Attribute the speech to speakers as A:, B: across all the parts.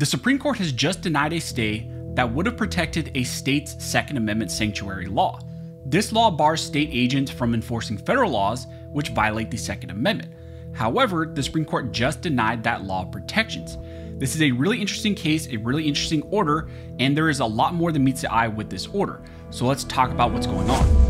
A: The Supreme Court has just denied a stay that would have protected a state's Second Amendment sanctuary law. This law bars state agents from enforcing federal laws which violate the Second Amendment. However, the Supreme Court just denied that law protections. This is a really interesting case, a really interesting order, and there is a lot more than meets the eye with this order. So let's talk about what's going on.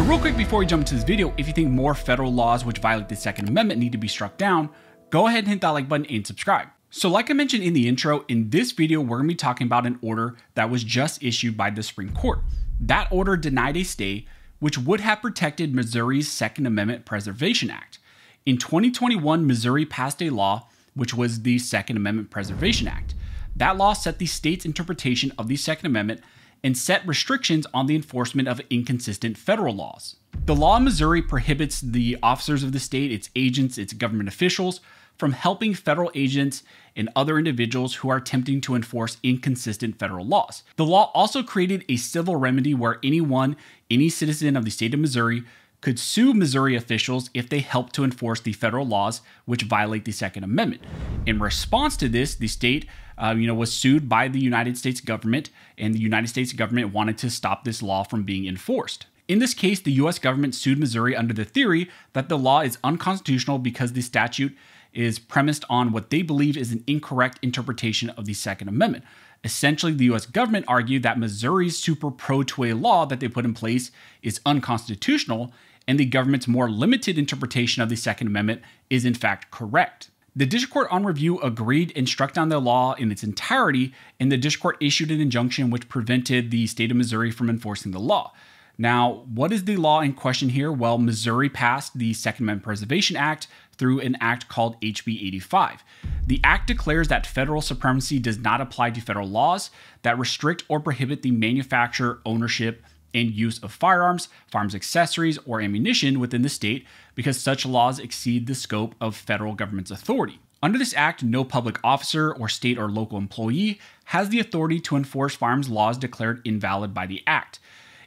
A: But real quick before we jump into this video, if you think more federal laws which violate the Second Amendment need to be struck down, go ahead and hit that like button and subscribe. So like I mentioned in the intro, in this video, we're gonna be talking about an order that was just issued by the Supreme Court. That order denied a stay, which would have protected Missouri's Second Amendment Preservation Act. In 2021, Missouri passed a law, which was the Second Amendment Preservation Act. That law set the state's interpretation of the Second Amendment and set restrictions on the enforcement of inconsistent federal laws. The law in Missouri prohibits the officers of the state, its agents, its government officials, from helping federal agents and other individuals who are attempting to enforce inconsistent federal laws. The law also created a civil remedy where anyone, any citizen of the state of Missouri, could sue Missouri officials if they help to enforce the federal laws which violate the Second Amendment. In response to this, the state, uh, you know, was sued by the United States government, and the United States government wanted to stop this law from being enforced. In this case, the U.S. government sued Missouri under the theory that the law is unconstitutional because the statute is premised on what they believe is an incorrect interpretation of the Second Amendment. Essentially, the US government argued that Missouri's super pro to law that they put in place is unconstitutional, and the government's more limited interpretation of the Second Amendment is in fact correct. The District Court on review agreed and struck down the law in its entirety, and the District Court issued an injunction which prevented the state of Missouri from enforcing the law. Now, what is the law in question here? Well, Missouri passed the Second Amendment Preservation Act through an act called HB 85. The act declares that federal supremacy does not apply to federal laws that restrict or prohibit the manufacture, ownership, and use of firearms, firearms accessories, or ammunition within the state because such laws exceed the scope of federal government's authority. Under this act, no public officer or state or local employee has the authority to enforce firearms laws declared invalid by the act.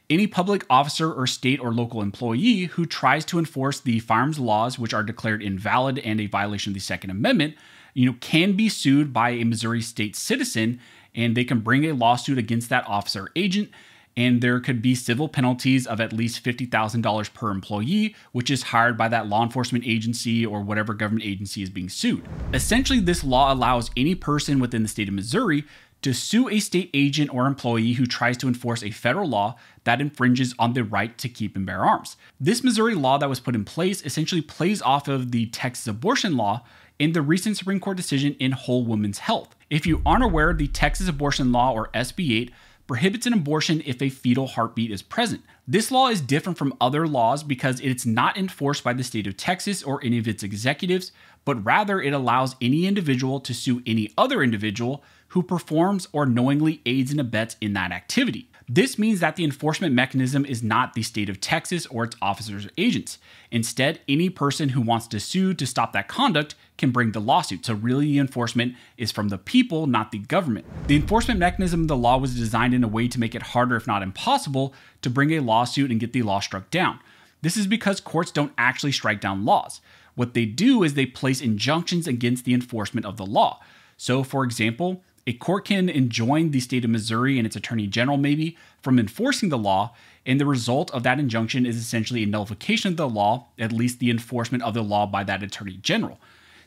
A: Any public officer or state or local employee who tries to enforce the firearms laws, which are declared invalid and a violation of the Second Amendment, you know, can be sued by a Missouri state citizen, and they can bring a lawsuit against that officer agent. And there could be civil penalties of at least $50,000 per employee, which is hired by that law enforcement agency or whatever government agency is being sued. Essentially, this law allows any person within the state of Missouri to sue a state agent or employee who tries to enforce a federal law that infringes on the right to keep and bear arms. This Missouri law that was put in place essentially plays off of the Texas abortion law in the recent Supreme Court decision in Whole Woman's Health. If you aren't aware, the Texas abortion law, or SB 8, prohibits an abortion if a fetal heartbeat is present. This law is different from other laws because it's not enforced by the state of Texas or any of its executives, but rather it allows any individual to sue any other individual who performs or knowingly aids and abets in that activity. This means that the enforcement mechanism is not the state of Texas or its officers or agents. Instead, any person who wants to sue to stop that conduct can bring the lawsuit. So, really, the enforcement is from the people, not the government. The enforcement mechanism of the law was designed in a way to make it harder, if not impossible, to bring a lawsuit and get the law struck down. This is because courts don't actually strike down laws. What they do is they place injunctions against the enforcement of the law. So, for example, a court can enjoin the state of Missouri and its attorney general, maybe, from enforcing the law, and the result of that injunction is essentially a nullification of the law, at least the enforcement of the law by that attorney general.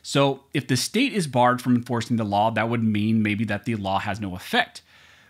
A: So, if the state is barred from enforcing the law, that would mean maybe that the law has no effect.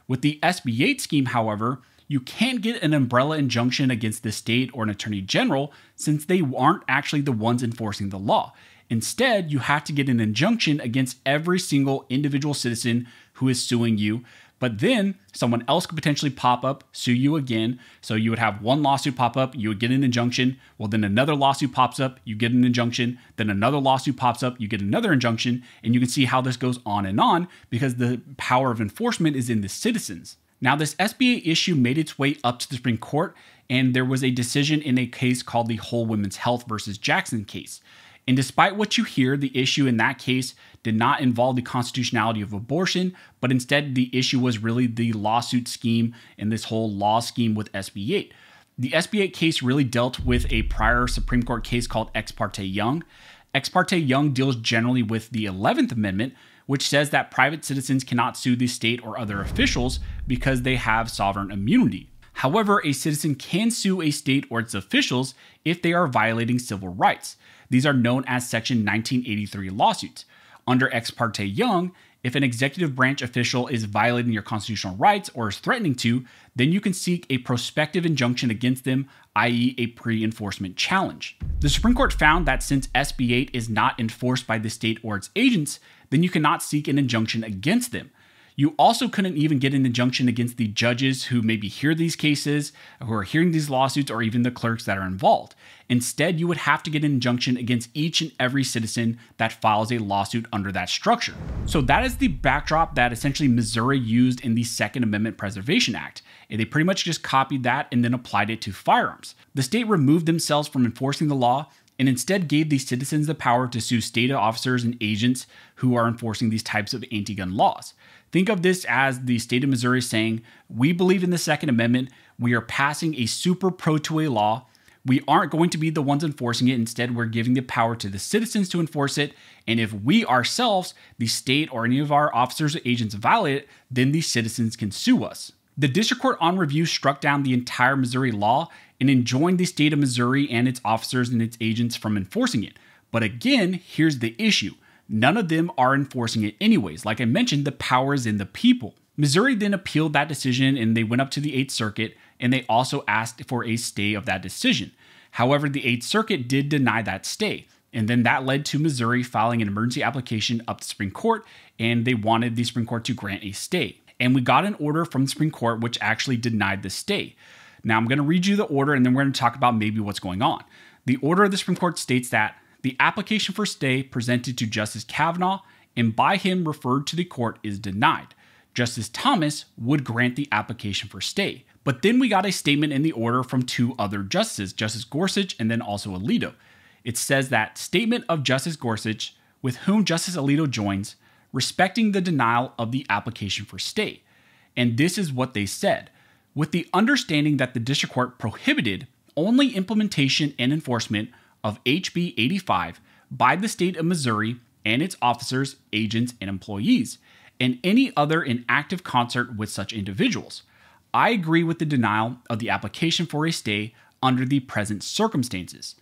A: With the SB 8 scheme, however, you can't get an umbrella injunction against the state or an attorney general since they aren't actually the ones enforcing the law. Instead, you have to get an injunction against every single individual citizen who is suing you. But then someone else could potentially pop up, sue you again. So you would have one lawsuit pop up, you would get an injunction. Well, then another lawsuit pops up, you get an injunction. Then another lawsuit pops up, you get another injunction. And you can see how this goes on and on because the power of enforcement is in the citizens. Now, this SB 8 issue made its way up to the Supreme Court, and there was a decision in a case called the Whole Women's Health versus Jackson case. And despite what you hear, the issue in that case did not involve the constitutionality of abortion, but instead the issue was really the lawsuit scheme and this whole law scheme with SB 8. The SB 8 case really dealt with a prior Supreme Court case called Ex parte Young. Ex parte Young deals generally with the 11th Amendment, which says that private citizens cannot sue the state or other officials because they have sovereign immunity. However, a citizen can sue a state or its officials if they are violating civil rights. These are known as Section 1983 lawsuits. Under Ex parte Young, if an executive branch official is violating your constitutional rights or is threatening to, then you can seek a prospective injunction against them, i.e., a pre enforcement challenge. The Supreme Court found that since SB 8 is not enforced by the state or its agents, then you cannot seek an injunction against them. You also couldn't even get an injunction against the judges who maybe hear these cases, who are hearing these lawsuits, or even the clerks that are involved. Instead, you would have to get an injunction against each and every citizen that files a lawsuit under that structure. So that is the backdrop that essentially Missouri used in the Second Amendment Preservation Act. And they pretty much just copied that and then applied it to firearms. The state removed themselves from enforcing the law and instead gave these citizens the power to sue state officers and agents who are enforcing these types of anti gun laws. Think of this as the state of Missouri saying, We believe in the Second Amendment. We are passing a super pro 2A law. We aren't going to be the ones enforcing it. Instead, we're giving the power to the citizens to enforce it. And if we ourselves, the state, or any of our officers or agents violate it, then the citizens can sue us. The district court on review struck down the entire Missouri law and enjoined the state of Missouri and its officers and its agents from enforcing it. But again, here's the issue None of them are enforcing it anyways. Like I mentioned, the power is in the people. Missouri then appealed that decision and they went up to the 8th Circuit and they also asked for a stay of that decision. However, the 8th Circuit did deny that stay. And then that led to Missouri filing an emergency application up to Supreme Court and they wanted the Supreme Court to grant a stay. And we got an order from the Supreme Court which actually denied the stay. Now I'm going to read you the order and then we're going to talk about maybe what's going on. The order of the Supreme Court states that the application for stay presented to Justice Kavanaugh and by him referred to the court is denied. Justice Thomas would grant the application for stay. But then we got a statement in the order from two other justices, Justice Gorsuch and then also Alito. It says that statement of Justice Gorsuch, with whom Justice Alito joins, respecting the denial of the application for stay. And this is what they said with the understanding that the district court prohibited only implementation and enforcement of HB 85 by the state of Missouri and its officers, agents, and employees, and any other in active concert with such individuals. I agree with the denial of the application for a stay under the present circumstances.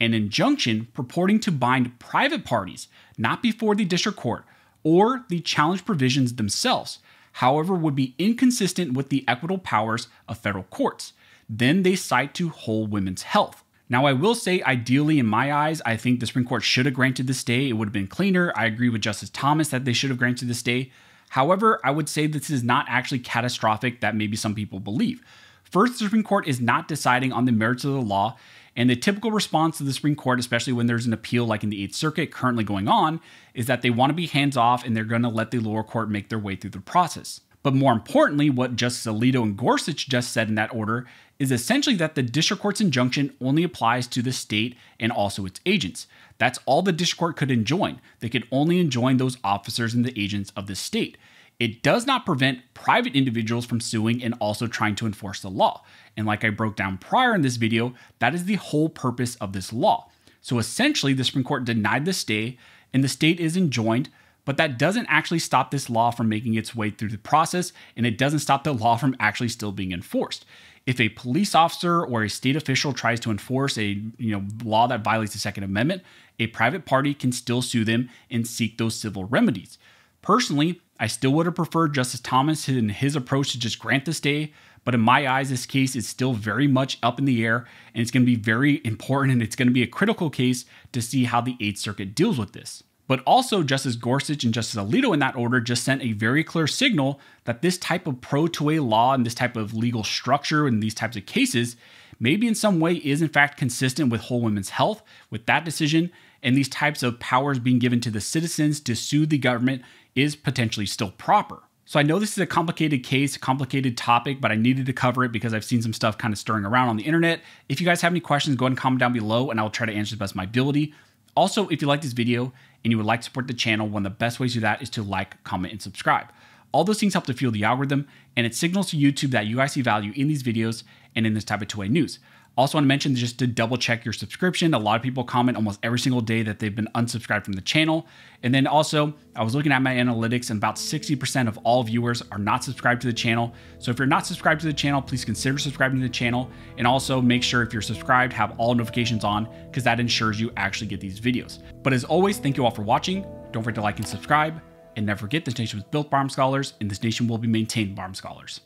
A: An injunction purporting to bind private parties, not before the district court, or the challenge provisions themselves, however, would be inconsistent with the equitable powers of federal courts. Then they cite to whole women's health. Now, I will say, ideally, in my eyes, I think the Supreme Court should have granted the stay. It would have been cleaner. I agree with Justice Thomas that they should have granted the stay. However, I would say this is not actually catastrophic that maybe some people believe. First, the Supreme Court is not deciding on the merits of the law, and the typical response of the Supreme Court, especially when there's an appeal like in the Eighth Circuit currently going on, is that they want to be hands off and they're going to let the lower court make their way through the process. But more importantly, what Justice Alito and Gorsuch just said in that order is essentially that the district court's injunction only applies to the state and also its agents. That's all the district court could enjoin. They could only enjoin those officers and the agents of the state. It does not prevent private individuals from suing and also trying to enforce the law. And like I broke down prior in this video, that is the whole purpose of this law. So essentially, the Supreme Court denied the stay, and the state is enjoined but that doesn't actually stop this law from making its way through the process, and it doesn't stop the law from actually still being enforced. If a police officer or a state official tries to enforce a you know law that violates the Second Amendment, a private party can still sue them and seek those civil remedies. Personally, I still would have preferred Justice Thomas in his approach to just grant the stay, but in my eyes, this case is still very much up in the air, and it's going to be very important and it's going to be a critical case to see how the Eighth Circuit deals with this. But also, Justice Gorsuch and Justice Alito in that order just sent a very clear signal that this type of pro 2A law and this type of legal structure and these types of cases maybe in some way is in fact consistent with whole women's health, with that decision, and these types of powers being given to the citizens to sue the government is potentially still proper. So I know this is a complicated case, complicated topic, but I needed to cover it because I've seen some stuff kind of stirring around on the internet. If you guys have any questions, go ahead and comment down below and I'll try to answer the best of my ability. Also, if you like this video and you would like to support the channel, one of the best ways to do that is to like, comment, and subscribe. All those things help to fuel the algorithm, and it signals to YouTube that you guys see value in these videos, and in this type of 2A news. Also, want to mention just to double check your subscription. A lot of people comment almost every single day that they've been unsubscribed from the channel. And then also, I was looking at my analytics, and about 60% of all viewers are not subscribed to the channel. So if you're not subscribed to the channel, please consider subscribing to the channel. And also make sure if you're subscribed, have all notifications on, because that ensures you actually get these videos. But as always, thank you all for watching. Don't forget to like and subscribe. And never forget, this nation was built by armed scholars, and this nation will be maintained by armed scholars.